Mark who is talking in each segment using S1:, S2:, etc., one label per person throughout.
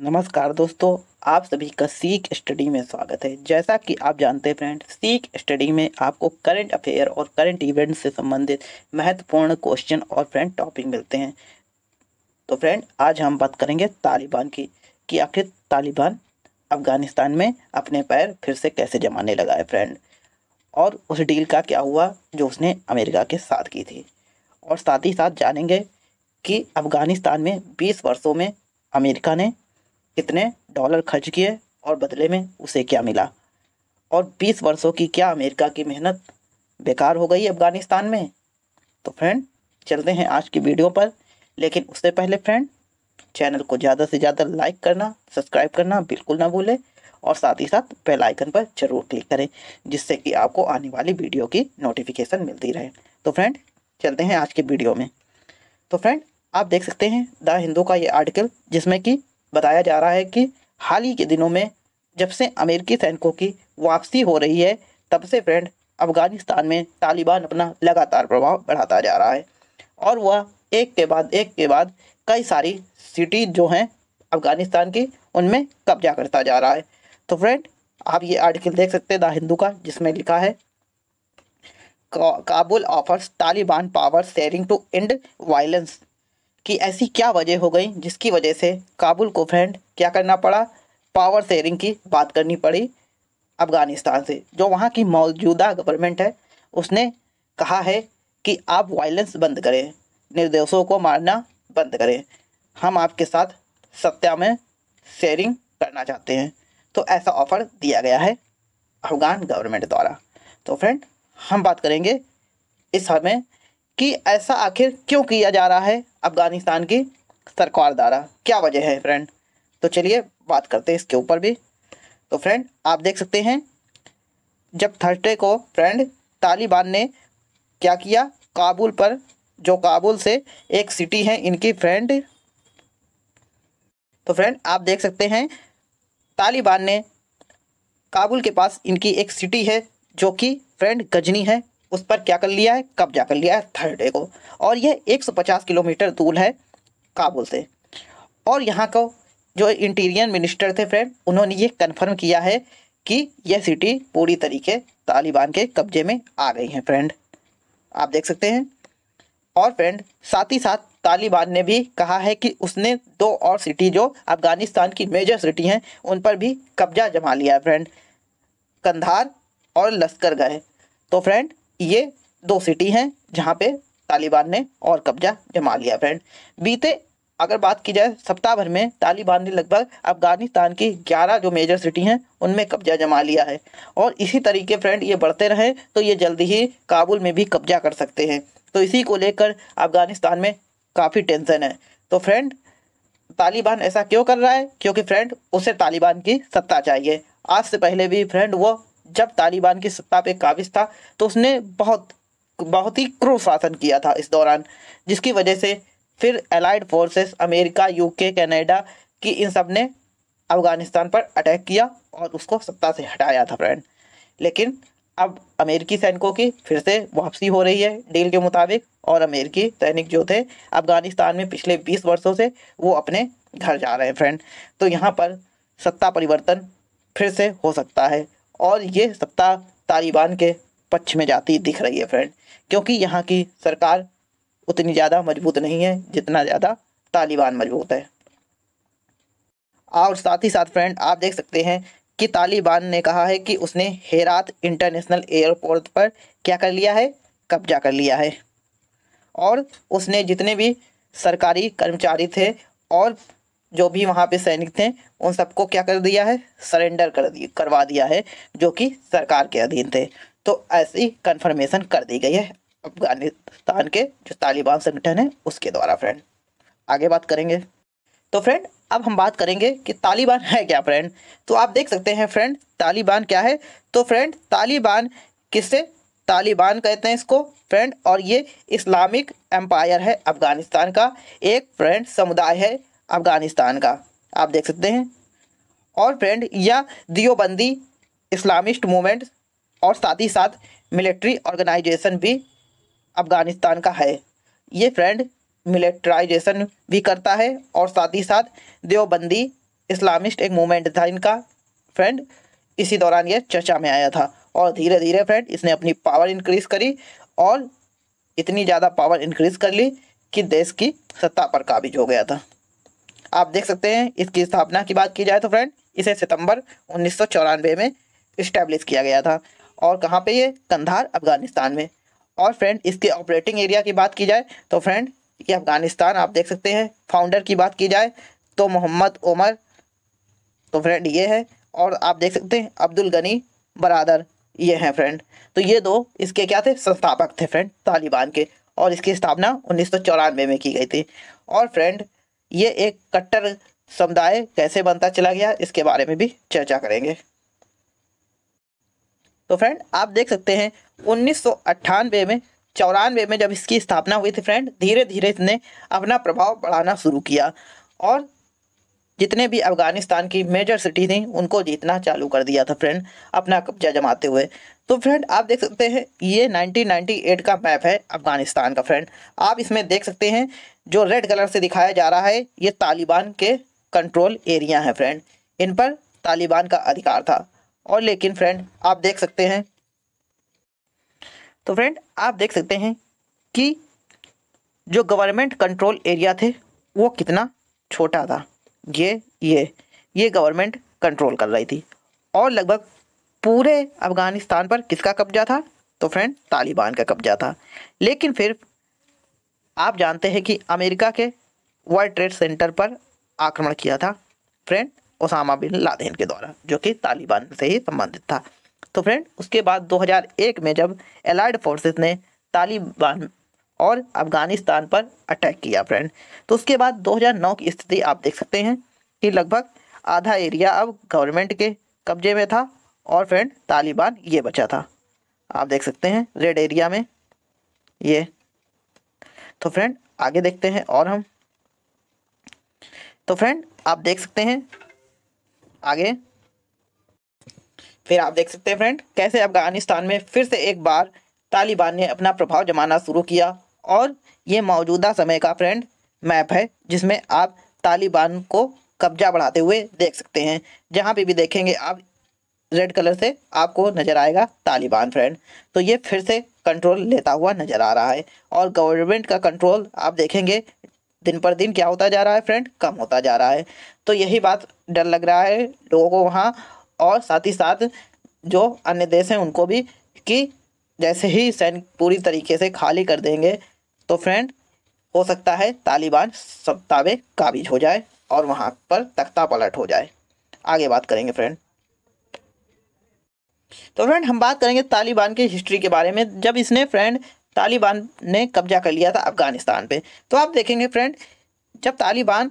S1: नमस्कार दोस्तों, आप सभी का सीख स्टडी में स्वागत है। जैसा कि आप जानते हैं फ्रेंड सीख स्टडी में आपको करंट अफेयर और करंट इवेंट से संबंधित महत्वपूर्ण क्वेश्चन और फ्रेंड टॉपिक मिलते हैं। तो फ्रेंड आज हम बात करेंगे तालिबान की, कि आखिर तालिबान अफ़गानिस्तान में अपने पैर फिर से कैसे जमाने लगा है फ्रेंड और उस डील का क्या हुआ, जो उसने अमेरिका के साथ की थी? और साथ ही साथ जानेंगे कि अफ़गानिस्तान में 20 वर्षों में अमेरिका ने कितने डॉलर खर्च किए और बदले में उसे क्या मिला? और 20 वर्षों की क्या अमेरिका की मेहनत बेकार हो गई अफ़गानिस्तान में? तो फ्रेंड चलते हैं आज की वीडियो पर। लेकिन उससे पहले फ्रेंड चैनल को ज़्यादा से ज़्यादा लाइक करना सब्सक्राइब करना बिल्कुल ना भूलें और साथ ही साथ बेल आइकन पर ज़रूर क्लिक करें, जिससे कि आपको आने वाली वीडियो की नोटिफिकेशन मिलती रहे। तो फ्रेंड चलते हैं आज के वीडियो में। तो फ्रेंड आप देख सकते हैं द हिंदू का ये आर्टिकल जिसमें कि बताया जा रहा है कि हाल ही के दिनों में जब से अमेरिकी सैनिकों की वापसी हो रही है, तब से फ्रेंड अफ़गानिस्तान में तालिबान अपना लगातार प्रभाव बढ़ाता जा रहा है। और वह एक के बाद एक के बाद कई सारी सिटी जो हैं अफ़गानिस्तान की, उनमें कब्जा करता जा रहा है। तो फ्रेंड, आप ये आर्टिकल देख सकते हैं द हिंदू का, जिसमें लिखा है Kabul offers Taliban power sharing to end violence कि ऐसी क्या वजह हो गई जिसकी वजह से काबुल को फ्रेंड क्या करना पड़ा? पावर शेयरिंग की बात करनी पड़ी अफ़गानिस्तान से, जो वहाँ की मौजूदा गवर्नमेंट है। उसने कहा है कि आप वायलेंस बंद करें, निर्दोषों को मारना बंद करें। हम आपके साथ सत्या में शेयरिंग करना चाहते हैं। तो ऐसा ऑफ़र दिया गया है अफगान गवर्नमेंट द्वारा। तो फ्रेंड हम बात करेंगे इस समय कि ऐसा आखिर क्यों किया जा रहा है अफ़गानिस्तान की सरकार द्वारा? क्या वजह है फ्रेंड तो चलिए बात करते हैं इसके ऊपर भी। तो फ्रेंड आप देख सकते हैं, जब थर्सडे को फ्रेंड तालिबान ने क्या किया? काबुल पर, जो काबुल से एक सिटी है, इनकी फ्रेंड तो फ्रेंड आप देख सकते हैं, तालिबान ने काबुल के पास इनकी एक सिटी है, जो कि फ्रेंड गजनी है। उस पर क्या कर लिया है? कब्जा कर लिया है? थर्डे को। और यह 150 किलोमीटर दूर है काबुल से। और यहाँ को जो इंटीरियर मिनिस्टर थे फ्रेंड, उन्होंने ये कन्फर्म किया है कि यह सिटी पूरी तरीके तालिबान के कब्जे में आ गई हैं फ्रेंड। आप देख सकते हैं। और फ्रेंड, साथ ही साथ तालिबान ने भी कहा है कि उसने दो और सिटी जो अफ़गानिस्तान की मेजर सिटी हैं, उन पर भी कब्जा जमा लिया है फ्रेंड। कंधार और लश्कर गए। तो फ्रेंड ये दो सिटी हैं जहाँ पे तालिबान ने और कब्जा जमा लिया फ्रेंड बीते, अगर बात की जाए, सप्ताह भर में तालिबान ने लगभग अफ़गानिस्तान की 11 जो मेजर सिटी हैं, उनमें कब्जा जमा लिया है। और इसी तरीके फ्रेंड ये बढ़ते रहे तो ये जल्दी ही काबुल में भी कब्जा कर सकते हैं। तो इसी को लेकर अफ़गानिस्तान में काफ़ी टेंशन है। तो फ्रेंड तालिबान ऐसा क्यों कर रहा है? क्योंकि फ्रेंड उसे तालिबान की सत्ता चाहिए। आज से पहले भी फ्रेंड वो जब तालिबान की सत्ता पे काबिज था तो उसने बहुत बहुत ही क्रूर शासन किया था इस दौरान, जिसकी वजह से फिर allied forces America UK Canada की इन सबने अफ़गानिस्तान पर अटैक किया और उसको सत्ता से हटाया था फ्रेंड लेकिन अब अमेरिकी सैनिकों की फिर से वापसी हो रही है डील के मुताबिक और अमेरिकी सैनिक जो थे, अफ़गानिस्तान में पिछले 20 वर्षों से वो अपने घर जा रहे हैं फ्रेंड तो यहाँ पर सत्ता परिवर्तन फिर से हो सकता है। और ये सत्ता तालिबान के पक्ष में जाती दिख रही है फ्रेंड क्योंकि यहाँ की सरकार उतनी ज़्यादा मज़बूत नहीं है, जितना ज़्यादा तालिबान मज़बूत है। और साथ ही साथ फ्रेंड आप देख सकते हैं कि तालिबान ने कहा है कि उसने हेरात इंटरनेशनल एयरपोर्ट पर क्या कर लिया है? कब्जा कर लिया है। और उसने जितने भी सरकारी कर्मचारी थे और जो भी वहाँ पे सैनिक थे, उन सबको क्या कर दिया है? सरेंडर कर दिया, करवा दिया है, जो कि सरकार के अधीन थे। तो ऐसी कंफर्मेशन कर दी गई है अफ़गानिस्तान के जो तालिबान संगठन है, उसके द्वारा फ्रेंड आगे बात करेंगे। तो फ्रेंड अब हम बात करेंगे कि तालिबान है क्या फ्रेंड तो आप देख सकते हैं फ्रेंड तालिबान क्या है? तो फ्रेंड तालिबान किससे तालिबान कहते हैं इसको फ्रेंड और ये इस्लामिक एम्पायर है अफ़गानिस्तान का। एक फ्रेंड समुदाय है अफ़गानिस्तान का। आप देख सकते हैं। और फ्रेंड यह दियोबंदी, इस्लामिस्ट मूवमेंट और साथ ही साथ मिलिट्री ऑर्गेनाइजेशन भी अफ़गानिस्तान का है। ये फ्रेंड मिलिट्राइजेशन भी करता है और साथ ही साथ देवबंदी इस्लामिस्ट एक मूवमेंट था इनका। फ्रेंड इसी दौरान ये चर्चा में आया था और धीरे धीरे फ्रेंड इसने अपनी पावर इंक्रीज करी और इतनी ज़्यादा पावर इंक्रीज कर ली कि देश की सत्ता पर काबिज हो गया था। आप देख सकते हैं, इसकी स्थापना की बात की जाए तो फ्रेंड इसे सितंबर उन्नीस सौ चौरानवे में इस्टेब्लिश किया गया था। और कहाँ पे ये? कंधार, अफ़गानिस्तान में। और फ्रेंड इसके ऑपरेटिंग एरिया की बात की जाए तो फ्रेंड ये अफ़गानिस्तान, आप देख सकते हैं फाउंडर की बात की जाए तो मोहम्मद उमर तो फ्रेंड ये है। और आप देख सकते हैं, अब्दुल गनी बरादर, ये हैं फ्रेंड तो ये दो इसके क्या थे? संस्थापक थे फ्रेंड तालिबान के। और इसकी स्थापना उन्नीस सौ चौरानवे में की गई थी। और फ्रेंड ये एक कट्टर समुदाय कैसे बनता चला गया, इसके बारे में भी चर्चा करेंगे। तो फ्रेंड, आप देख सकते हैं, उन्नीस सौ अट्ठानबे में, चौरानवे में जब इसकी स्थापना हुई थी फ्रेंड धीरे धीरे इसने अपना प्रभाव बढ़ाना शुरू किया। और जितने भी अफ़गानिस्तान की मेजर सिटी थी, उनको जीतना चालू कर दिया था फ्रेंड अपना कब्जा जमाते हुए। तो फ्रेंड आप देख सकते हैं, ये 1998 का मैप है अफ़गानिस्तान का फ्रेंड आप इसमें देख सकते हैं, जो रेड कलर से दिखाया जा रहा है, ये तालिबान के कंट्रोल एरिया है फ्रेंड इन पर तालिबान का अधिकार था। और लेकिन फ्रेंड आप देख सकते हैं तो फ्रेंड आप देख सकते हैं कि जो गवर्नमेंट कंट्रोल एरिया थे, वो कितना छोटा था। ये ये ये गवर्नमेंट कंट्रोल कर रही थी। और लगभग पूरे अफ़गानिस्तान पर किसका कब्जा था? तो फ्रेंड तालिबान का कब्जा था। लेकिन फिर आप जानते हैं कि अमेरिका के वर्ल्ड ट्रेड सेंटर पर आक्रमण किया था फ्रेंड ओसामा बिन लादेन के द्वारा, जो कि तालिबान से ही संबंधित था। तो फ्रेंड उसके बाद 2001 में जब एलाइड फोर्सेस ने तालिबान और अफ़गानिस्तान पर अटैक किया फ्रेंड तो उसके बाद 2009 की स्थिति आप देख सकते हैं कि लगभग आधा एरिया अब गवर्नमेंट के कब्जे में था और फ्रेंड तालिबान ये बचा था। आप देख सकते हैं रेड एरिया में ये। तो फ्रेंड आगे देखते हैं और हम। तो फ्रेंड आप देख सकते हैं आगे। फिर आप देख सकते हैं फ्रेंड कैसे अफ़गानिस्तान में फिर से एक बार तालिबान ने अपना प्रभाव जमाना शुरू किया। और ये मौजूदा समय का फ्रेंड मैप है, जिसमें आप तालिबान को कब्जा बढ़ाते हुए देख सकते हैं। जहाँ पे भी देखेंगे, आप रेड कलर से आपको नज़र आएगा तालिबान फ्रेंड तो ये फिर से कंट्रोल लेता हुआ नज़र आ रहा है। और गवर्नमेंट का कंट्रोल आप देखेंगे, दिन पर दिन क्या होता जा रहा है फ्रेंड कम होता जा रहा है। तो यही बात डर लग रहा है लोगों को वहाँ। और साथ ही साथ जो अन्य देश हैं, उनको भी कि जैसे ही सैनिक पूरी तरीके से खाली कर देंगे तो फ्रेंड हो सकता है तालिबान सत्ता में काबिज हो जाए और वहाँ पर तख्ता पलट हो जाए। आगे बात करेंगे फ्रेंड तो फ्रेंड हम बात करेंगे तालिबान की हिस्ट्री के बारे में। जब इसने फ्रेंड तालिबान ने कब्जा कर लिया था अफ़गानिस्तान पे तो आप देखेंगे फ्रेंड जब तालिबान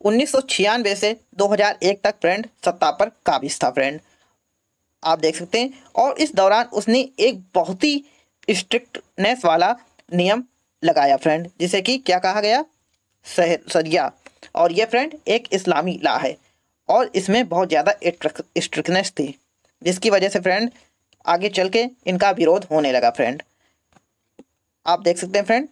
S1: उन्नीस सौ छियानवे से 2001 तक फ्रेंड सत्ता पर काबिज था फ्रेंड आप देख सकते हैं। और इस दौरान उसने एक बहुत ही स्ट्रिक्टनेस वाला नियम लगाया फ्रेंड जिसे कि क्या कहा गया? सरिया। और ये फ्रेंड एक इस्लामी ला है। और इसमें बहुत ज़्यादा स्ट्रिक्टनेस थी, जिसकी वजह से फ्रेंड आगे चल के इनका विरोध होने लगा फ्रेंड आप देख सकते हैं फ्रेंड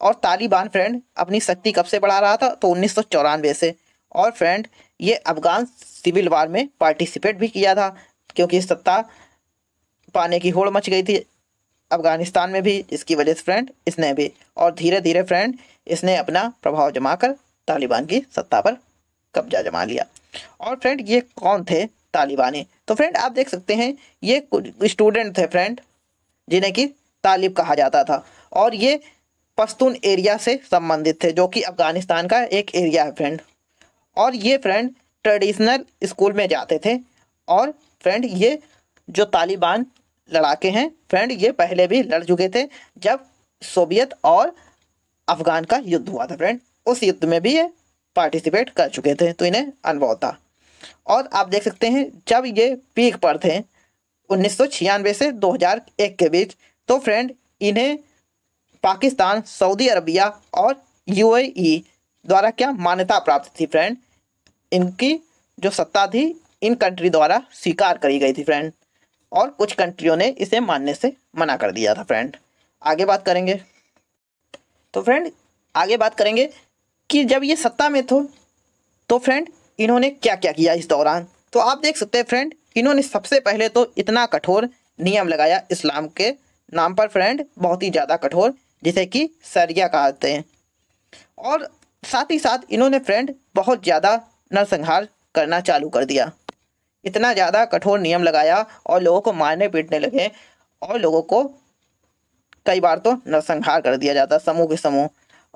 S1: और तालिबान फ्रेंड अपनी शक्ति कब से बढ़ा रहा था? तो उन्नीस सौ चौरानवे से। और फ्रेंड ये अफगान सिविल वार में पार्टिसिपेट भी किया था। क्योंकि सत्ता पाने की होड़ मच गई थी। अफ़गानिस्तान में भी जिसकी वजह से फ्रेंड, इसने भी, और धीरे धीरे फ्रेंड, इसने अपना प्रभाव जमा कर तालिबान की सत्ता पर कब्जा जमा लिया। और फ्रेंड, ये कौन थे तालिबानी? तो फ्रेंड, आप देख सकते हैं, ये स्टूडेंट थे फ्रेंड, जिन्हें कि तालिब कहा जाता था। और ये पश्तून एरिया से संबंधित थे, जो कि अफ़गानिस्तान का एक एरिया है फ्रेंड। और ये फ्रेंड, ट्रेडिशनल स्कूल में जाते थे, और फ्रेंड, ये जो तालिबान लड़ाके हैं, फ्रेंड, ये पहले भी लड़ चुके थे जब सोवियत और अफगान का युद्ध हुआ था, फ्रेंड। उस युद्ध में भी ये पार्टिसिपेट कर चुके थे तो इन्हें अनुभव था और आप देख सकते हैं, जब ये पीक पर थे, उन्नीस सौ छियानवे से 2001 के बीच तो फ्रेंड, इन्हें पाकिस्तान, सऊदी अरबिया और यूएई द्वारा क्या मान्यता प्राप्त थी, फ्रेंड? इनकी जो सत्ता थी इन कंट्री द्वारा स्वीकार करी गई थी फ्रेंड और कुछ कंट्रियों ने इसे मानने से मना कर दिया था फ्रेंड आगे बात करेंगे। तो फ्रेंड आगे बात करेंगे कि जब ये सत्ता में थे तो फ्रेंड इन्होंने क्या क्या किया इस दौरान? तो आप देख सकते हैं फ्रेंड इन्होंने सबसे पहले तो इतना कठोर नियम लगाया इस्लाम के नाम पर फ्रेंड बहुत ही ज़्यादा कठोर, जिसे कि सरिया कहते हैं। और साथ ही साथ इन्होंने फ्रेंड बहुत ज़्यादा नरसंहार करना चालू कर दिया। इतना ज़्यादा कठोर नियम लगाया और लोगों को मारने पीटने लगे और लोगों को कई बार तो नरसंहार कर दिया जाता समूह के समूह।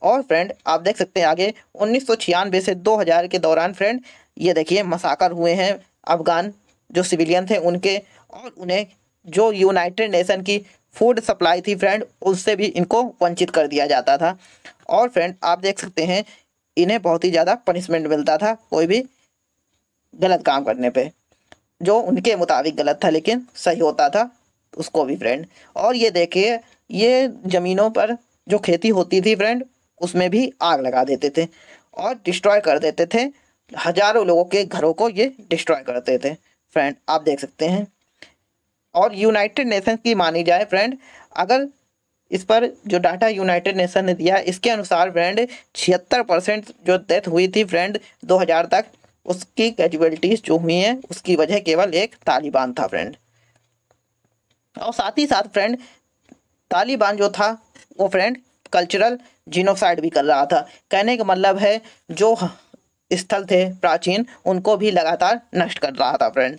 S1: और फ्रेंड आप देख सकते हैं आगे, उन्नीस सौ छियानवे से 2000 के दौरान फ्रेंड ये देखिए, मसाकर हुए हैं अफगान जो सिविलियन थे उनके और उन्हें जो यूनाइटेड नेशन की फ़ूड सप्लाई थी फ्रेंड उससे भी इनको वंचित कर दिया जाता था। और फ्रेंड आप देख सकते हैं, इन्हें बहुत ही ज़्यादा पनिशमेंट मिलता था कोई भी गलत काम करने पे। जो उनके मुताबिक गलत था, लेकिन सही होता था, उसको भी फ्रेंड और ये देखिए, ये ज़मीनों पर जो खेती होती थी फ्रेंड उसमें भी आग लगा देते थे और डिस्ट्रॉय कर देते थे। हज़ारों लोगों के घरों को ये डिस्ट्रॉय करते थे। फ्रेंड आप देख सकते हैं। और यूनाइटेड नेशन की मानी जाए फ्रेंड अगर इस पर जो डाटा यूनाइटेड नेशन ने दिया, इसके अनुसार फ्रेंड छिहत्तर परसेंट जो डेथ हुई थी फ्रेंड 2000 तक उसकी कैजुअलिटीज़ जो हुई हैं, उसकी वजह केवल एक तालिबान था फ्रेंड और साथ ही साथ फ्रेंड तालिबान जो था, वो फ्रेंड कल्चरल जीनोसाइड भी कर रहा था। कहने का मतलब है, जो स्थल थे प्राचीन, उनको भी लगातार नष्ट कर रहा था फ्रेंड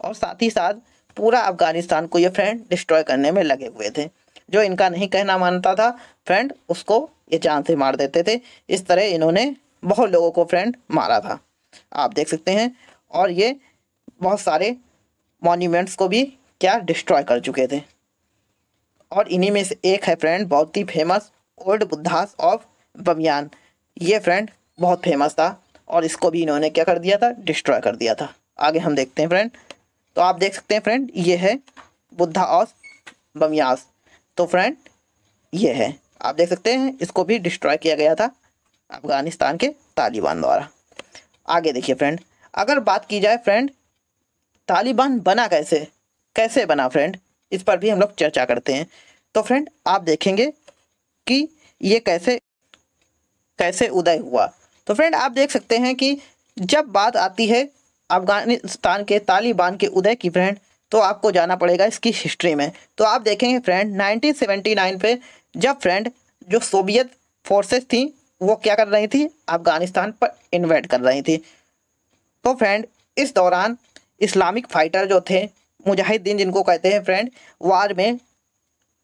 S1: और साथ ही साथ, पूरा अफ़गानिस्तान को ये फ्रेंड डिस्ट्रॉय करने में लगे हुए थे। जो इनका नहीं कहना मानता था फ्रेंड उसको ये जान से मार देते थे। इस तरह इन्होंने बहुत लोगों को फ्रेंड मारा था। आप देख सकते हैं। और ये बहुत सारे मॉन्यूमेंट्स को भी क्या डिस्ट्रॉय कर चुके थे। और इन्हीं में से एक है फ्रेंड बहुत ही famous old Buddhas of Bamiyan ये फ्रेंड बहुत फ़ेमस था और इसको भी इन्होंने क्या कर दिया था? डिस्ट्रॉय कर दिया था। आगे हम देखते हैं फ्रेंड तो आप देख सकते हैं फ्रेंड ये है बुद्धा और बमियास तो फ्रेंड ये है। आप देख सकते हैं, इसको भी डिस्ट्रॉय किया गया था अफ़गानिस्तान के तालिबान द्वारा। आगे देखिए फ्रेंड अगर बात की जाए फ्रेंड तालिबान बना कैसे? कैसे बना फ्रेंड इस पर भी हम लोग चर्चा करते हैं। तो फ्रेंड आप देखेंगे कि ये कैसे कैसे उदय हुआ। तो फ्रेंड आप देख सकते हैं कि जब बात आती है अफ़गानिस्तान के, तालिबान के उदय की फ्रेंड तो आपको जाना पड़ेगा इसकी हिस्ट्री में। तो आप देखेंगे फ्रेंड 1979 पे जब फ्रेंड जो सोवियत फोर्सेस थी वो क्या कर रही थी? अफ़गानिस्तान पर इन्वेट कर रही थी। तो फ्रेंड इस दौरान इस्लामिक फाइटर जो थे, मुजाहिदीन जिनको कहते हैं फ्रेंड वार में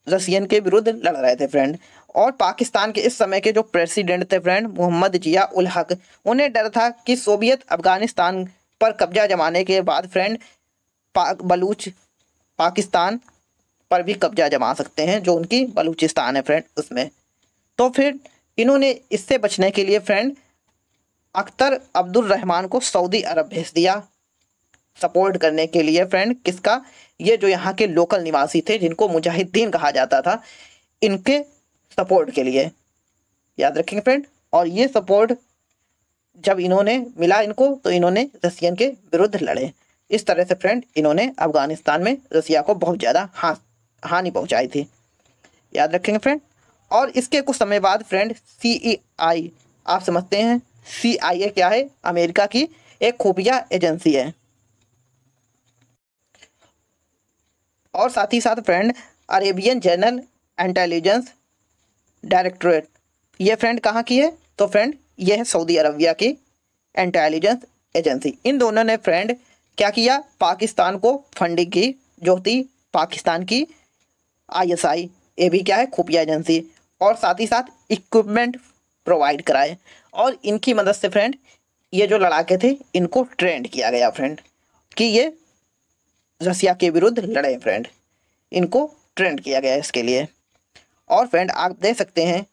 S1: रसियन के विरुद्ध लड़ रहे थे फ्रेंड और पाकिस्तान के इस समय के जो प्रेसिडेंट थे फ्रेंड मोहम्मद जिया उल हक, उन्हें डर था कि सोवियत अफ़गानिस्तान पर कब्जा जमाने के बाद फ्रेंड पाक, बलूच पाकिस्तान पर भी कब्जा जमा सकते हैं, जो उनकी बलूचिस्तान है फ्रेंड उसमें। तो फिर इन्होंने इससे बचने के लिए फ्रेंड अख्तर अब्दुल रहमान को सऊदी अरब भेज दिया। सपोर्ट करने के लिए फ्रेंड किसका? ये जो यहाँ के लोकल निवासी थे, जिनको मुजाहिदीन कहा जाता था, इनके सपोर्ट के लिए। याद रखेंगे फ्रेंड और ये सपोर्ट जब इन्होंने मिला इनको तो इन्होंने रसियन के विरुद्ध लड़े। इस तरह से फ्रेंड इन्होंने अफ़गानिस्तान में रसिया को बहुत ज़्यादा हानि पहुँचाई थी। याद रखेंगे फ्रेंड और इसके कुछ समय बाद फ्रेंड सी आई आप समझते हैं सी आई ए क्या है? अमेरिका की एक खुफिया एजेंसी है। और साथ ही साथ friend Arabian general intelligence directorate ये फ्रेंड कहाँ की है? तो फ्रेंड ये है सऊदी अरबिया की इंटेलिजेंस एजेंसी इन दोनों ने फ्रेंड क्या किया? पाकिस्तान को फंडिंग की, जो थी पाकिस्तान की आईएसआई ये भी क्या है? खुफिया एजेंसी और साथ ही साथ इक्विपमेंट प्रोवाइड कराए। और इनकी मदद से फ्रेंड ये जो लड़ाके थे, इनको ट्रेंड किया गया फ्रेंड कि ये रसिया के विरुद्ध लड़े फ्रेंड इनको ट्रेंड किया गया इसके लिए। और फ्रेंड आप देख सकते हैं,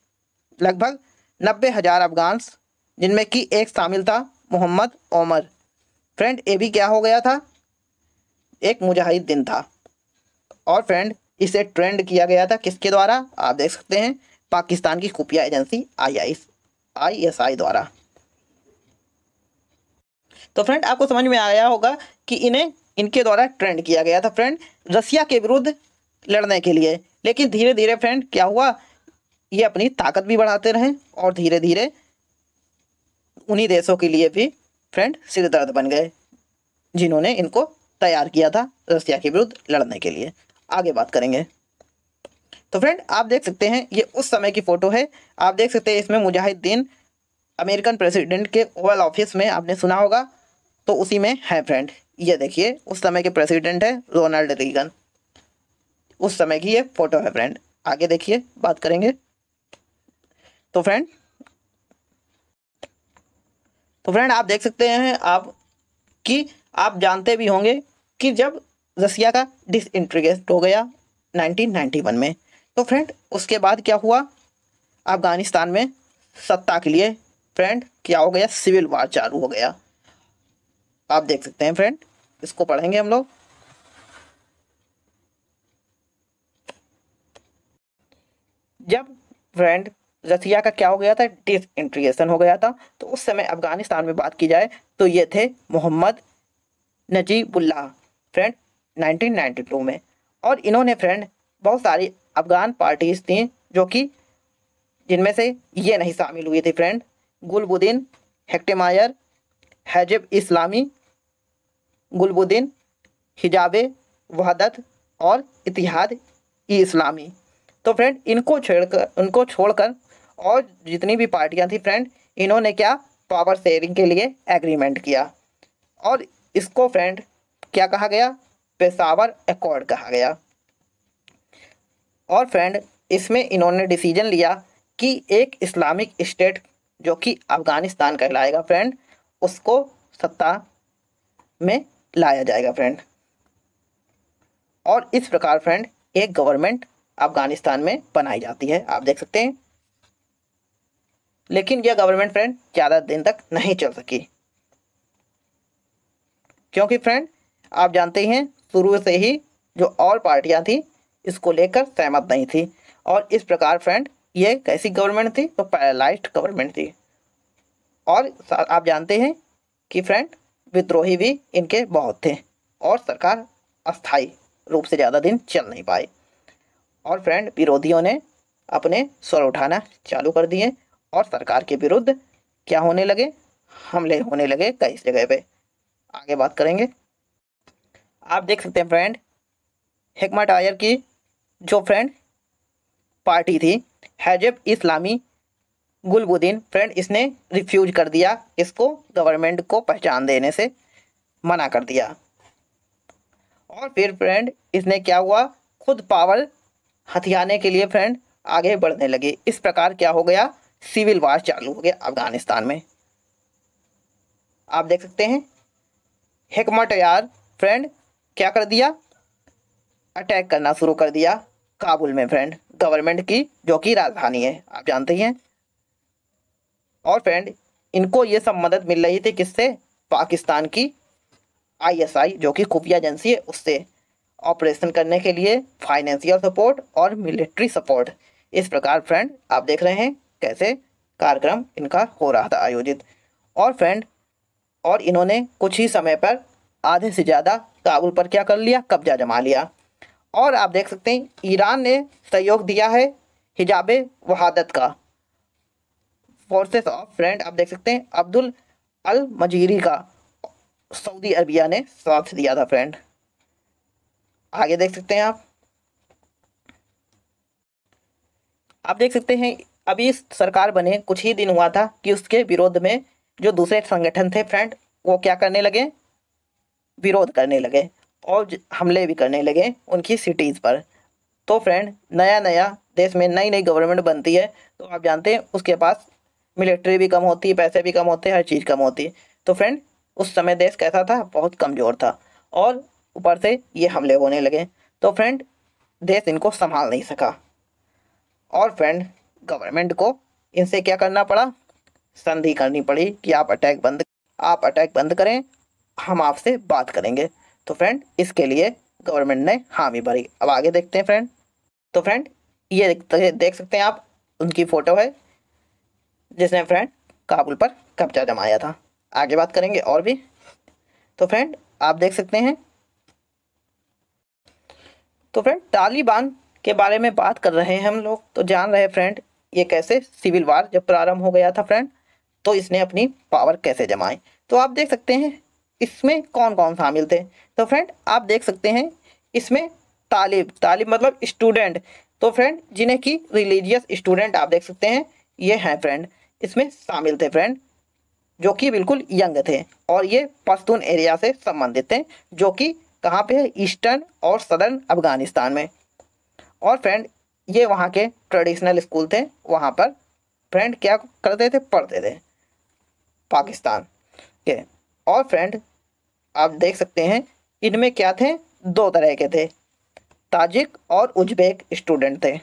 S1: लगभग नब्बे हज़ार अफगान्स, जिनमें कि एक शामिल था, मोहम्मद ओमर। फ्रेंड ये भी क्या हो गया था? एक मुजाहिदीन था। और फ्रेंड इसे ट्रेंड किया गया था किसके द्वारा? आप देख सकते हैं पाकिस्तान की खुफिया एजेंसी आई आई द्वारा। तो फ्रेंड, आपको समझ में आया होगा कि इन्हें, इनके द्वारा ट्रेंड किया गया था। फ्रेंड, रसिया के विरुद्ध लड़ने के लिए। लेकिन धीरे धीरे फ्रेंड, क्या हुआ? ये अपनी ताकत भी बढ़ाते रहे और धीरे धीरे उन्हीं देशों के लिए भी फ्रेंड, सिर दर्द बन गए, जिन्होंने इनको तैयार किया था रसिया के विरुद्ध लड़ने के लिए। आगे बात करेंगे। तो फ्रेंड आप देख सकते हैं, ये उस समय की फ़ोटो है। आप देख सकते हैं, इसमें मुजाहिदीन अमेरिकन प्रेसिडेंट के ओवल ऑफ़िस में आपने सुना होगा। तो उसी में है फ्रेंड ये देखिए, उस समय के प्रेसिडेंट है रोनाल्ड रीगन उस समय की ये फ़ोटो है फ्रेंड आगे देखिए, बात करेंगे। तो फ्रेंड तो फ्रेंड आप देख सकते हैं आप कि आप जानते भी होंगे कि जब रसिया का डिसइंट्रीगेस्ट हो गया 1991 में तो फ्रेंड उसके बाद क्या हुआ? अफ़गानिस्तान में सत्ता के लिए फ्रेंड क्या हो गया? सिविल वार चालू हो गया। आप देख सकते हैं फ्रेंड इसको पढ़ेंगे हम लोग। जब फ्रेंड रसिया का क्या हो गया था? डिसइंट्रीगेशन हो गया था। तो उस समय अफ़गानिस्तान में बात की जाए तो ये थे मोहम्मद नजीबुल्लाह फ्रेंड 1992 में। और इन्होंने फ्रेंड बहुत सारी अफगान पार्टीज़ थी, जो कि जिनमें से ये नहीं शामिल हुई थी फ्रेंड गुलबुद्दीन हेक्टेमायर हैजब इस्लामी, गुलबुद्दीन, हिजाब, वहदत और इतिहाद ई इस्लामी। तो फ्रेंड इनको छेड़कर उनको छोड़कर और जितनी भी पार्टियाँ थी फ्रेंड इन्होंने क्या पावर शेयरिंग के लिए एग्रीमेंट किया। और इसको फ्रेंड क्या कहा गया? पेशावर एकॉर्ड कहा गया। और फ्रेंड इसमें इन्होंने डिसीज़न लिया कि एक इस्लामिक स्टेट जो कि अफ़गानिस्तान कहलाएगा फ्रेंड उसको सत्ता में लाया जाएगा फ्रेंड और इस प्रकार फ्रेंड एक गवर्नमेंट अफ़गानिस्तान में बनाई जाती है। आप देख सकते हैं। लेकिन यह गवर्नमेंट फ्रेंड ज़्यादा दिन तक नहीं चल सकी। क्योंकि फ्रेंड आप जानते ही हैं, शुरू से ही जो और पार्टियाँ थी इसको लेकर सहमत नहीं थी। और इस प्रकार फ्रेंड ये कैसी गवर्नमेंट थी? तो पैरालाइज्ड गवर्नमेंट थी। और आप जानते हैं कि फ्रेंड विद्रोही भी इनके बहुत थे और सरकार अस्थाई रूप से ज़्यादा दिन चल नहीं पाई। और फ्रेंड विरोधियों ने अपने स्वर उठाना चालू कर दिए और सरकार के विरुद्ध क्या होने लगे? हमले होने लगे कई जगह पे। आगे बात करेंगे। आप देख सकते हैं फ्रेंड हेकमा टायर की जो फ्रेंड पार्टी थी, हैजब इस्लामी गुलबुद्दीन फ्रेंड इसने रिफ्यूज कर दिया, इसको गवर्नमेंट को पहचान देने से मना कर दिया। और फिर फ्रेंड इसने क्या हुआ? खुद पावर हथियाने के लिए फ्रेंड आगे बढ़ने लगे। इस प्रकार क्या हो गया? सिविल वार चालू हो गया अफ़गानिस्तान में। आप देख सकते हैं हेकमट यार फ्रेंड क्या कर दिया? अटैक करना शुरू कर दिया। काबुल में फ्रेंड गवर्नमेंट की, जो कि राजधानी है, आप जानते ही हैं। और फ्रेंड इनको ये सब मदद मिल रही थी किससे? पाकिस्तान की आईएसआई जो कि खुफिया एजेंसी है, उससे। ऑपरेशन करने के लिए फाइनेंशियल सपोर्ट और मिलिट्री सपोर्ट इस प्रकार फ्रेंड आप देख रहे हैं कैसे कार्यक्रम इनका हो रहा था आयोजित। और फ्रेंड और इन्होंने कुछ ही समय पर आधे से ज़्यादा काबुल पर क्या कर लिया? कब्जा जमा लिया। और आप देख सकते हैं, ईरान ने सहयोग दिया है हिजाब वहादत का। फोर्सेस ऑफ़ फ्रेंड आप देख सकते हैं, अब्दुल अल मजीरी का, सऊदी अरबिया ने साथ दिया था फ्रेंड आगे देख सकते हैं आप। आप देख सकते हैं, अभी सरकार बने, कुछ ही दिन हुआ था कि उसके विरोध में जो दूसरे संगठन थे फ्रेंड वो क्या करने लगे? विरोध करने लगे। और हमले भी करने लगे उनकी सिटीज़ पर। तो फ्रेंड नया नया देश में नई नई गवर्नमेंट बनती है तो आप जानते हैं उसके पास मिलिट्री भी कम होती है, पैसे भी कम होते हैं, हर चीज़ कम होती है। तो फ्रेंड उस समय देश कैसा था? बहुत कमज़ोर था और ऊपर से ये हमले होने लगे। तो फ्रेंड देश इनको संभाल नहीं सका। और फ्रेंड गवर्नमेंट को इनसे क्या करना पड़ा? संधि करनी पड़ी कि आप अटैक बंद, आप अटैक बंद करें, हम आपसे बात करेंगे। तो फ्रेंड इसके लिए गवर्नमेंट ने हामी भरी। अब आगे देखते हैं फ्रेंड तो फ्रेंड ये देख सकते हैं आप, उनकी फ़ोटो है, जिसने फ्रेंड काबुल पर कब्जा जमाया था। आगे बात करेंगे और भी। तो फ्रेंड आप देख सकते हैं। तो फ्रेंड तालिबान के बारे में बात कर रहे हैं हम लोग। तो जान रहे फ्रेंड ये कैसे सिविल वार जब प्रारंभ हो गया था फ्रेंड तो इसने अपनी पावर कैसे जमाई। तो आप देख सकते हैं इसमें कौन कौन शामिल थे तो फ्रेंड आप देख सकते हैं, इसमें तालिब तालिब मतलब स्टूडेंट तो फ्रेंड जिन्हें की रिलीजियस स्टूडेंट आप देख सकते हैं, ये हैं फ्रेंड इसमें शामिल थे फ्रेंड जो कि बिल्कुल यंग थे और ये पश्तून एरिया से संबंधित थे जो कि कहाँ पे है? ईस्टर्न और सदर्न अफ़गानिस्तान में। और फ्रेंड ये वहाँ के ट्रेडिशनल स्कूल थे, वहाँ पर फ्रेंड क्या करते थे? पढ़ते थे। पाकिस्तान के। और फ्रेंड आप देख सकते हैं इनमें क्या थे? दो तरह के थे। ताजिक और उज्बेक स्टूडेंट थे।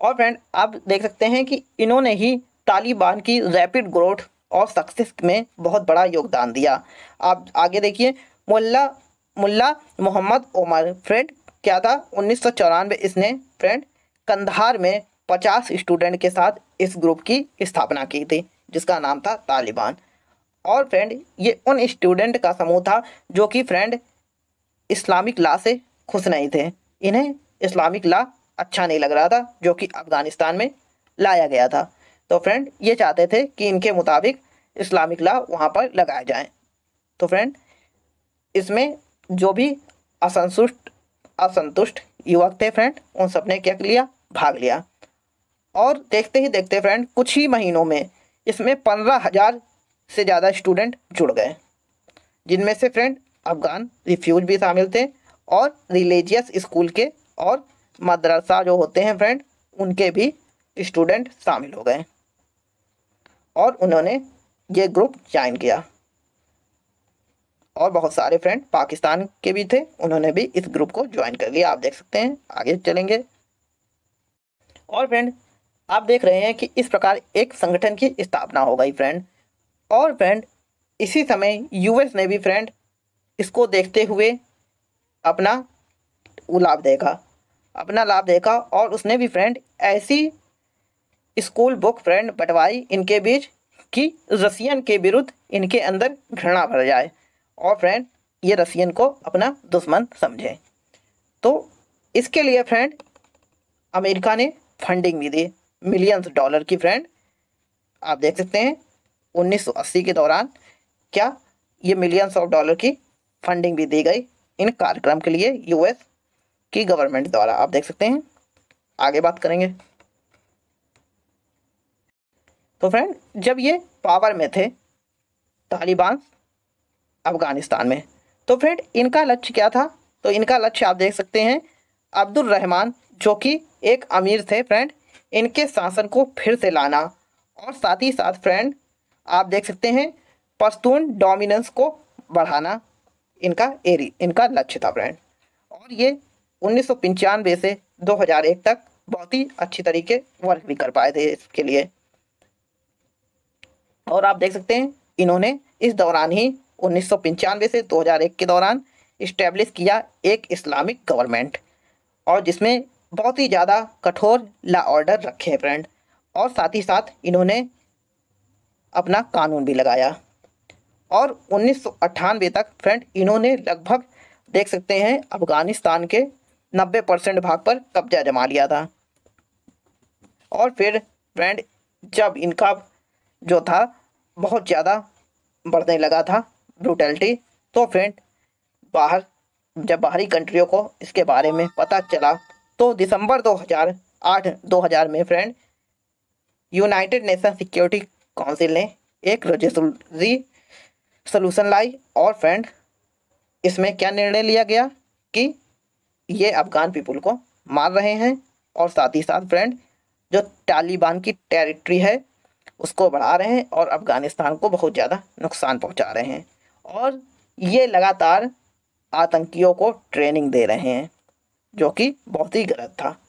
S1: और फ्रेंड आप देख सकते हैं कि इन्होंने ही तालिबान की रैपिड ग्रोथ और सक्सेस में बहुत बड़ा योगदान दिया। आप आगे देखिए, मुल्ला मुल्ला मोहम्मद उमर फ्रेंड क्या था? उन्नीस सौ चौरानबे इसने फ्रेंड कंधार में 50 स्टूडेंट के साथ इस ग्रुप की स्थापना की थी, जिसका नाम था तालिबान। और फ्रेंड, ये उन स्टूडेंट का समूह था जो कि फ्रेंड, इस्लामिक ला से खुश नहीं थे। इन्हें इस्लामिक ला अच्छा नहीं लग रहा था, जो कि अफ़गानिस्तान में लाया गया था। तो फ्रेंड, ये चाहते थे कि इनके मुताबिक इस्लामिक ला वहाँ पर लगाया जाए। तो फ्रेंड, इसमें जो भी असंतुष्ट असंतुष्ट युवक थे फ्रेंड, उन सबने क्या? लिया भाग लिया। और देखते ही देखते फ्रेंड कुछ ही महीनों में इसमें पंद्रह हज़ार से ज़्यादा स्टूडेंट जुड़ गए। जिनमें से फ्रेंड अफगान रिफ्यूज भी शामिल थे और रिलीजियस स्कूल के और मदरसा जो होते हैं फ्रेंड उनके भी स्टूडेंट शामिल हो गए और उन्होंने ये ग्रुप ज्वाइन किया। और बहुत सारे फ्रेंड पाकिस्तान के भी थे, उन्होंने भी इस ग्रुप को ज्वाइन कर लिया। आप देख सकते हैं, आगे चलेंगे। और फ्रेंड आप देख रहे हैं कि इस प्रकार एक संगठन की स्थापना हो गई फ्रेंड और फ्रेंड इसी समय यूएस ने भी फ्रेंड इसको देखते हुए अपना लाभ देखा, अपना लाभ देखा और उसने भी फ्रेंड ऐसी स्कूल बुक फ्रेंड बटवाई इनके बीच कि रसियन के विरुद्ध इनके अंदर घृणा भर जाए और फ्रेंड ये रसियन को अपना दुश्मन समझे। तो इसके लिए फ्रेंड अमेरिका ने फंडिंग भी दी। मिलियंस डॉलर की फ्रेंड आप देख सकते हैं 1980 के दौरान क्या ये मिलियंस ऑफ़ डॉलर की फंडिंग भी दी गई इन कार्यक्रम के लिए यूएस की गवर्नमेंट द्वारा। आप देख सकते हैं, आगे बात करेंगे। तो फ्रेंड जब ये पावर में थे, तालिबान अफ़गानिस्तान में तो फ्रेंड इनका लक्ष्य क्या था? तो इनका लक्ष्य आप देख सकते हैं, अब्दुल रहमान, जो कि एक अमीर थे फ्रेंड इनके शासन को फिर से लाना। और साथ ही साथ फ्रेंड आप देख सकते हैं, पश्तून डोमिनेंस को बढ़ाना इनका एरी, इनका लक्ष्य था फ्रेंड और ये उन्नीस सौ पंचानवे से 2001 तक बहुत ही अच्छी तरीके वर्क भी कर पाए थे इसके लिए। और आप देख सकते हैं, इन्होंने इस दौरान ही उन्नीस सौ पंचानवे से 2001 के दौरान इस्टेब्लिश किया एक इस्लामिक गवर्नमेंट और जिसमें बहुत ही ज़्यादा कठोर ला ऑर्डर रखे फ्रेंड और साथ ही साथ इन्होंने अपना कानून भी लगाया। और उन्नीस सौ अट्ठानबे तक फ्रेंड इन्होंने लगभग देख सकते हैं अफ़गानिस्तान के नब्बे परसेंट भाग पर कब्जा जमा लिया था। और फिर फ्रेंड जब इनका जो था, बहुत ज़्यादा बढ़ने लगा था ब्रूटैलिटी तो फ्रेंड बाहर, जब बाहरी कंट्रियों को इसके बारे में पता चला तो दिसंबर 2008 2000 में friend, United Nation Security Council ने एक रजिस्ट्री सोल्यूशन लाई और फ्रेंड, इसमें क्या निर्णय लिया गया कि ये अफगान पीपुल को मार रहे हैं और साथ ही साथ फ्रेंड, जो तालिबान की टेरिटरी है, उसको बढ़ा रहे हैं और अफ़गानिस्तान को बहुत ज़्यादा नुकसान पहुँचा रहे हैं और ये लगातार आतंकियों को ट्रेनिंग दे रहे हैं। जो कि बहुत ही गलत था।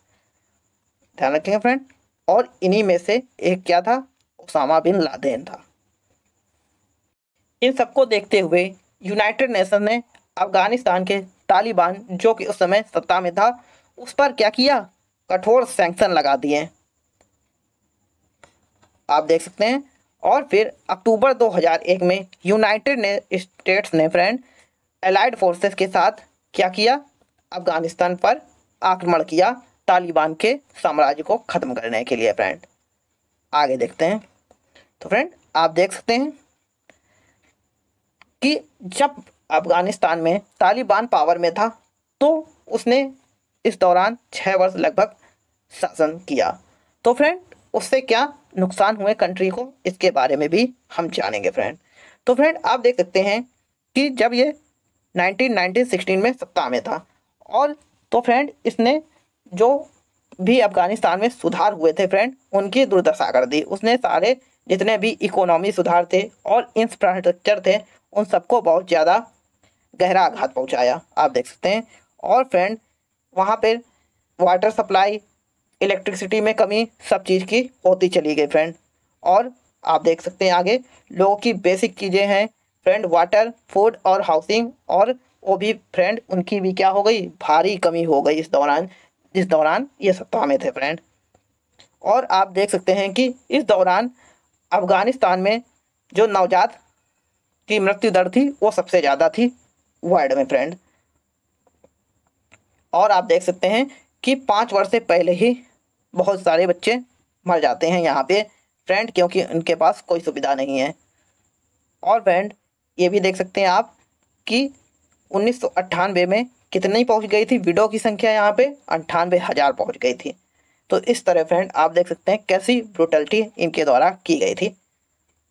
S1: ध्यान रखेंगे फ्रेंड और इन्हीं में से एक क्या था? उसामा बिन लादेन था। इन सबको देखते हुए यूनाइटेड नेशन ने अफ़गानिस्तान के तालिबान, जो कि उस समय सत्ता में था, उस पर क्या किया? कठोर सैंक्शन लगा दिए। आप देख सकते हैं, और फिर अक्टूबर 2001 में यूनाइटेड ने स्टेट्स ने फ्रेंड एलाइड फोर्सेस के साथ क्या किया? अफ़गानिस्तान पर आक्रमण किया, तालिबान के साम्राज्य को ख़त्म करने के लिए फ्रेंड आगे देखते हैं। तो फ्रेंड आप देख सकते हैं कि जब अफ़गानिस्तान में तालिबान पावर में था तो उसने इस दौरान छः वर्ष लगभग शासन किया। तो फ्रेंड उससे क्या नुकसान हुए कंट्री को, इसके बारे में भी हम जानेंगे फ्रेंड तो फ्रेंड आप देख सकते हैं कि जब ये 1916 में सत्ता में था और तो फ्रेंड इसने जो भी अफ़गानिस्तान में सुधार हुए थे फ्रेंड उनकी दुर्दशा कर दी। उसने सारे जितने भी इकोनॉमी सुधार थे और इंफ्रास्ट्रक्चर थे, उन सबको बहुत ज़्यादा गहरा आघात पहुँचाया। आप देख सकते हैं। और फ्रेंड वहाँ पर वाटर सप्लाई इलेक्ट्रिसिटी में कमी, सब चीज़ की होती चली गई फ्रेंड और आप देख सकते हैं आगे, लोगों की बेसिक चीज़ें हैं। फ्रेंड वाटर फ़ूड और हाउसिंग और वो भी फ्रेंड उनकी भी क्या हो गई? भारी कमी हो गई इस दौरान जिस दौरान ये सत्ता में थे फ्रेंड और आप देख सकते हैं कि इस दौरान अफ़गानिस्तान में जो नवजात की मृत्यु दर थी, वो सबसे ज़्यादा थी वर्ल्ड में फ्रेंड और आप देख सकते हैं कि पाँच वर्ष से पहले ही बहुत सारे बच्चे मर जाते हैं यहाँ पे फ्रेंड क्योंकि उनके पास कोई सुविधा नहीं है। और फ्रेंड ये भी देख सकते हैं आप कि उन्नीस सौ अट्ठानबे में कितनी पहुँच गई थी? विडो की संख्या यहाँ पे अंठानवे हज़ार पहुँच गई थी। तो इस तरह फ्रेंड आप देख सकते हैं कैसी ब्रुटलिटी इनके द्वारा की गई थी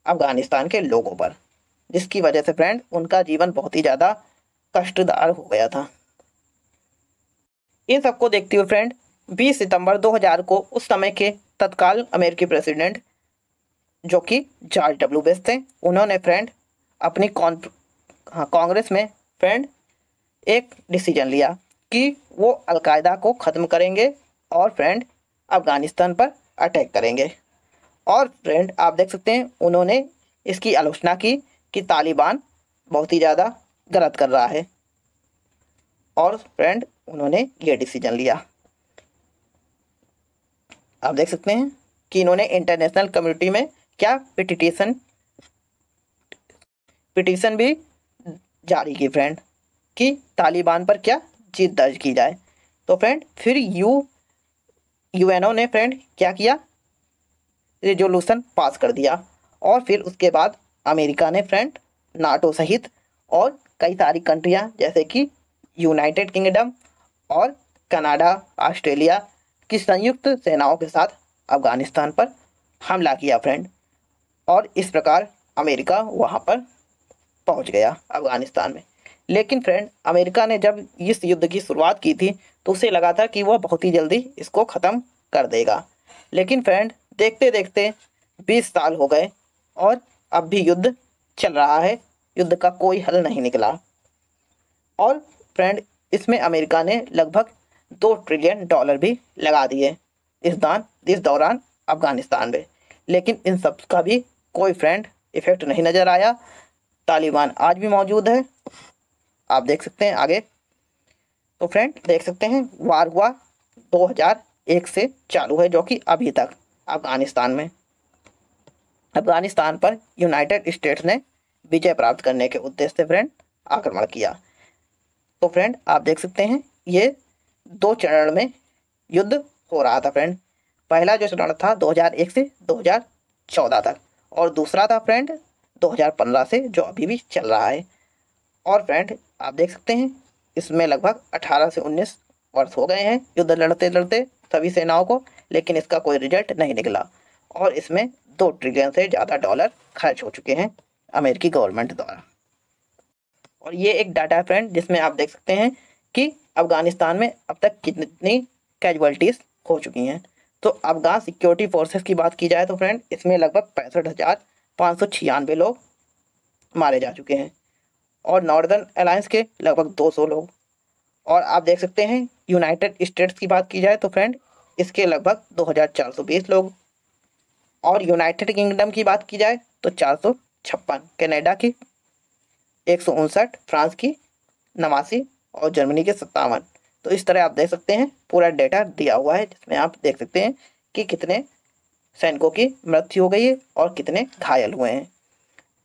S1: अफ़गानिस्तान के लोगों पर, जिसकी वजह से फ्रेंड उनका जीवन बहुत ही ज़्यादा कष्टदार हो गया था। इन सबको देखते हुए फ्रेंड 20 सितंबर 2000 को उस समय के तत्काल अमेरिकी प्रेसिडेंट, जो कि जॉर्ज डब्ल्यू बेस थे, उन्होंने फ्रेंड अपनी हाँ कांग्रेस में फ्रेंड, एक डिसीज़न लिया कि वो अलकायदा को ख़त्म करेंगे और फ्रेंड अफ़गानिस्तान पर अटैक करेंगे। और फ्रेंड, आप देख सकते हैं, उन्होंने इसकी आलोचना की कि तालिबान बहुत ही ज़्यादा गलत कर रहा है। और फ्रेंड, उन्होंने ये डिसीज़न लिया। आप देख सकते हैं कि इन्होंने इंटरनेशनल कम्युनिटी में क्या पिटिशन पिटिशन भी जारी की फ्रेंड कि तालिबान पर क्या जीत दर्ज की जाए। तो फ्रेंड फिर यू यूएनओ ने फ्रेंड क्या किया? रिजोल्यूशन पास कर दिया। और फिर उसके बाद अमेरिका ने फ्रेंड नाटो सहित और कई सारी कंट्रियाँ, जैसे कि यूनाइटेड किंगडम और कनाडा ऑस्ट्रेलिया की संयुक्त सेनाओं के साथ अफ़गानिस्तान पर हमला किया फ्रेंड और इस प्रकार अमेरिका वहाँ पर पहुँच गया अफ़गानिस्तान में। लेकिन फ्रेंड अमेरिका ने जब इस युद्ध की शुरुआत की थी तो उसे लगा था कि वह बहुत ही जल्दी इसको ख़त्म कर देगा। लेकिन फ्रेंड देखते देखते बीस साल हो गए और अब भी युद्ध चल रहा है, युद्ध का कोई हल नहीं निकला। और फ्रेंड इसमें अमेरिका ने लगभग दो ट्रिलियन डॉलर भी लगा दिए इस दान, इस दौरान अफ़गानिस्तान में। लेकिन इन सब का भी कोई फ्रेंड इफ़ेक्ट नहीं नज़र आया। तालिबान आज भी मौजूद है। आप देख सकते हैं आगे। तो फ्रेंड देख सकते हैं, वार हुआ 2001 से चालू है, जो कि अभी तक अफ़गानिस्तान में। अफ़गानिस्तान पर यूनाइटेड स्टेट्स ने विजय प्राप्त करने के उद्देश्य से फ्रेंड आक्रमण किया। तो फ्रेंड आप देख सकते हैं, ये दो चरण में युद्ध हो रहा था फ्रेंड पहला जो चरण था 2001 से 2014 तक, और दूसरा था फ्रेंड 2015 से जो अभी भी चल रहा है। और फ्रेंड आप देख सकते हैं, इसमें लगभग 18 से 19 वर्ष हो गए हैं। युद्ध लड़ते लड़ते सभी सेनाओं को, लेकिन इसका कोई रिज़ल्ट नहीं निकला। और इसमें दो ट्रिलियन से ज़्यादा डॉलर खर्च हो चुके हैं अमेरिकी गवर्नमेंट द्वारा। और ये एक डाटा फ्रेंड जिसमें आप देख सकते हैं कि अफ़गानिस्तान में अब तक कितनी कैजुअलिटीज़ हो चुकी हैं। तो अफगान सिक्योरिटी फोर्सेस की बात की जाए तो फ्रेंड इसमें लगभग पैंसठ हज़ार पाँच सौ छियानवे लोग मारे जा चुके हैं और नॉर्दर्न अलायंस के लगभग 200 लोग। और आप देख सकते हैं, यूनाइटेड स्टेट्स की बात की जाए तो फ्रेंड, इसके लगभग 2420 लोग। और यूनाइटेड किंगडम की बात की जाए तो चार कनेडा की, एक सौ उनसठ, फ्रांस की, नवासी और जर्मनी के सत्तावन। तो इस तरह आप देख सकते हैं, पूरा डेटा दिया हुआ है, जिसमें आप देख सकते हैं कि कितने सैनिकों की मृत्यु हो गई है और कितने घायल हुए हैं।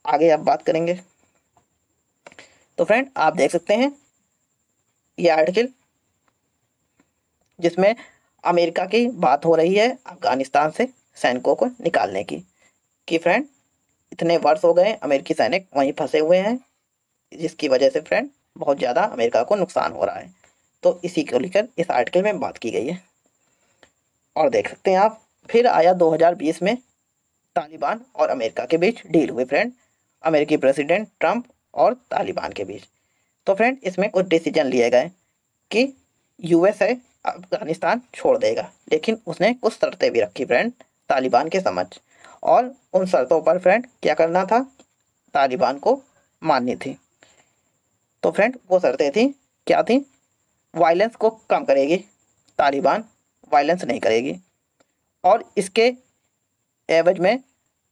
S1: आगे आप बात करेंगे। तो फ्रेंड आप देख सकते हैं ये आर्टिकल जिसमें अमेरिका की बात हो रही है अफ़गानिस्तान से सैनिकों को निकालने की कि फ्रेंड इतने वर्ष हो गए अमेरिकी सैनिक वहीं फंसे हुए हैं, जिसकी वजह से फ्रेंड बहुत ज़्यादा अमेरिका को नुकसान हो रहा है। तो इसी को लेकर इस आर्टिकल में बात की गई है। और देख सकते हैं आप फिर आया 2020 में तालिबान और अमेरिका के बीच डील हुई फ्रेंड। अमेरिकी प्रेसिडेंट ट्रंप और तालिबान के बीच। तो फ्रेंड, इसमें कुछ डिसीज़न लिए गए कि यूएसए अफ़गानिस्तान छोड़ देगा, लेकिन उसने कुछ शर्तें भी रखी फ्रेंड, तालिबान के समझ। और उन शर्तों पर फ्रेंड, क्या करना था? तालिबान को माननी थी। तो फ्रेंड, वो शर्तें थी, क्या थी? वायलेंस को कम करेगी। तालिबान वायलेंस नहीं करेगी। और इसके एवज में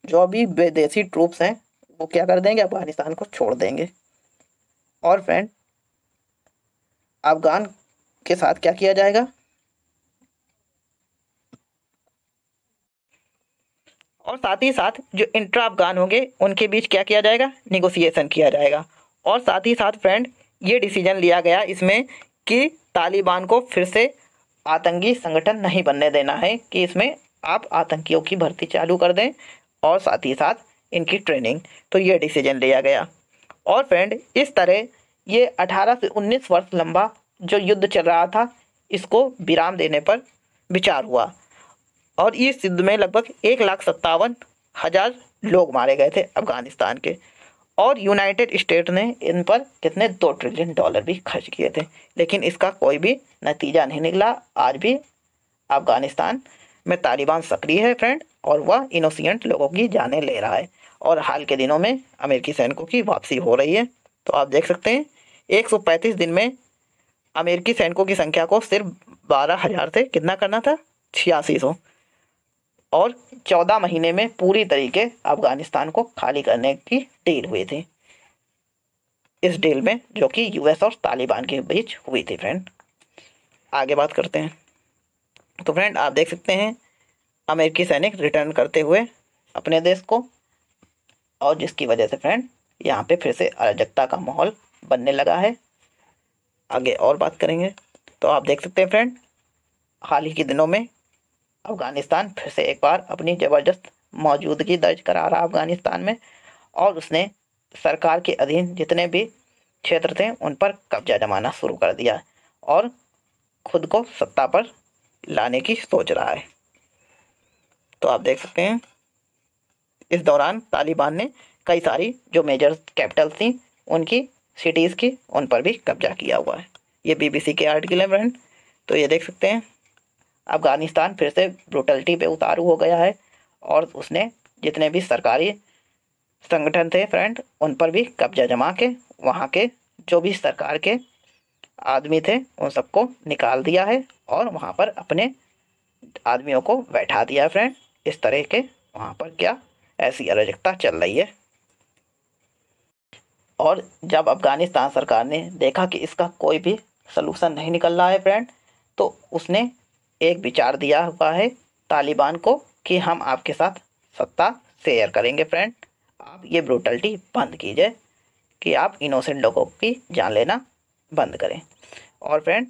S1: जो भी विदेशी ट्रूप्स हैं, वो क्या कर देंगे? अफ़गानिस्तान को छोड़ देंगे। और फ्रेंड अफगान के साथ क्या किया जाएगा? और साथ ही साथ जो इंट्रा अफगान होंगे, उनके बीच क्या किया जाएगा? निगोसिएशन किया जाएगा। और साथ ही साथ फ्रेंड ये डिसीज़न लिया गया इसमें कि तालिबान को फिर से आतंकी संगठन नहीं बनने देना है कि इसमें आप आतंकियों की भर्ती चालू कर दें और साथ ही साथ इनकी ट्रेनिंग। तो ये डिसीज़न लिया गया। और फ्रेंड इस तरह ये 18 से 19 वर्ष लंबा जो युद्ध चल रहा था, इसको विराम देने पर विचार हुआ। और इस युद्ध में लगभग एक लाख सत्तावन हज़ार लोग मारे गए थे अफ़गानिस्तान के। और यूनाइटेड स्टेट ने इन पर कितने दो ट्रिलियन डॉलर भी खर्च किए थे। लेकिन इसका कोई भी नतीजा नहीं निकला। आज भी अफ़गानिस्तान में तालिबान सक्रिय है फ्रेंड और वह इनोसेंट लोगों की जाने ले रहा है। और हाल के दिनों में अमेरिकी सैनिकों की वापसी हो रही है। तो आप देख सकते हैं 135 दिन में अमेरिकी सैनिकों की संख्या को सिर्फ़ बारह हज़ार से कितना करना था? छियासी सौ। और चौदह महीने में पूरी तरीके अफ़गानिस्तान को खाली करने की डील हुई थी। इस डील में जो कि यूएस और तालिबान के बीच हुई थी फ्रेंड आगे बात करते हैं। तो फ्रेंड आप देख सकते हैं, अमेरिकी सैनिक रिटर्न करते हुए अपने देश को और जिसकी वजह से फ्रेंड यहाँ पे फिर से अराजकता का माहौल बनने लगा है। आगे और बात करेंगे। तो आप देख सकते हैं फ्रेंड हाल ही के दिनों में अफ़गानिस्तान फिर से एक बार अपनी ज़बरदस्त मौजूदगी दर्ज करा रहा अफ़गानिस्तान में, और उसने सरकार के अधीन जितने भी क्षेत्र थे, उन पर कब्जा जमाना शुरू कर दिया और खुद को सत्ता पर लाने की सोच रहा है। तो आप देख सकते हैं, इस दौरान तालिबान ने कई सारी जो मेजर कैपिटल थी, उनकी सिटीज़ की, उन पर भी कब्जा किया हुआ है। ये बीबीसी के आर्टिकल है फ्रेंड तो ये देख सकते हैं। अफ़गानिस्तान फिर से ब्रुटलिटी पे उतारू हो गया है और उसने जितने भी सरकारी संगठन थे फ्रेंड उन पर भी कब्जा जमा के, वहाँ के जो भी सरकार के आदमी थे, उन सबको निकाल दिया है और वहाँ पर अपने आदमियों को बैठा दिया है फ्रेंड इस तरह के वहाँ पर क्या ऐसी अराजकता चल रही है? और जब अफ़गानिस्तान सरकार ने देखा कि इसका कोई भी सलूशन नहीं निकल रहा है फ्रेंड तो उसने एक विचार दिया हुआ है तालिबान को कि हम आपके साथ सत्ता शेयर करेंगे फ्रेंड आप ये ब्रूटलिटी बंद कीजिए कि आप इनोसेंट लोगों की जान लेना बंद करें। और फ्रेंड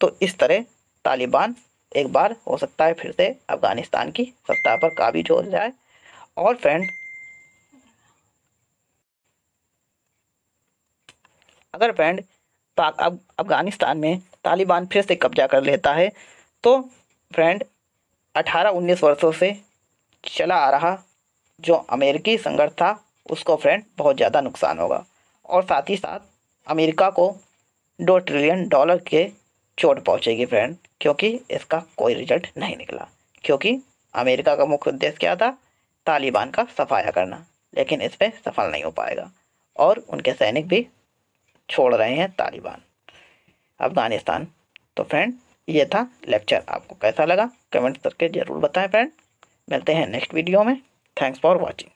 S1: तो इस तरह तालिबान एक बार हो सकता है फिर से अफ़गानिस्तान की सत्ता पर काबिज हो जाए। और फ्रेंड अगर फ्रेंड अब अफ़गानिस्तान में तालिबान फिर से कब्जा कर लेता है तो फ्रेंड 18-19 वर्षों से चला आ रहा, जो अमेरिकी संघर्ष था, उसको फ्रेंड बहुत ज़्यादा नुकसान होगा। और साथ ही साथ, अमेरिका को दो ट्रिलियन डॉलर के चोट पहुंचेगी फ्रेंड क्योंकि इसका कोई रिज़ल्ट नहीं निकला। क्योंकि अमेरिका का मुख्य उद्देश्य क्या था? तालिबान का सफाया करना। लेकिन इस पर सफल नहीं हो पाएगा। और उनके सैनिक भी छोड़ रहे हैं तालिबान। अफ़गानिस्तान। तो फ्रेंड ये था लेक्चर आपको कैसा लगा? कमेंट करके ज़रूर बताएँ फ्रेंड मिलते हैं नेक्स्ट वीडियो में. Thanks for watching